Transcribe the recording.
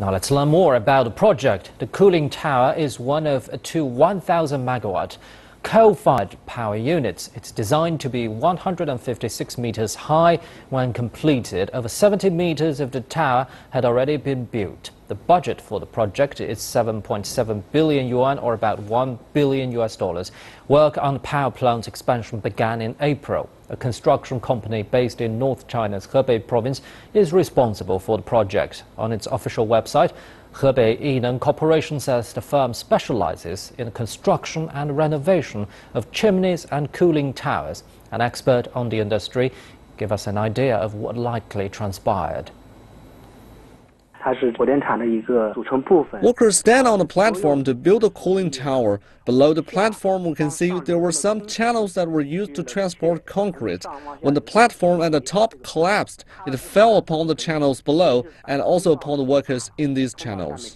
Now let's learn more about the project. The cooling tower is one of uh, two 1,000 megawatt coal-fired power units. It's designed to be 156 meters high. When completed, over 70 meters of the tower had already been built. The budget for the project is 7.7 billion yuan, or about 1 billion US dollars. Work on the power plant's expansion began in April. A construction company based in North China's Hebei province is responsible for the project. On its official website, Hebei Yineng Corporation says the firm specializes in the construction and renovation of chimneys and cooling towers. An expert on the industry gave us an idea of what likely transpired. Workers stand on the platform to build a cooling tower. Below the platform, we can see there were some channels that were used to transport concrete. When the platform at the top collapsed, it fell upon the channels below and also upon the workers in these channels.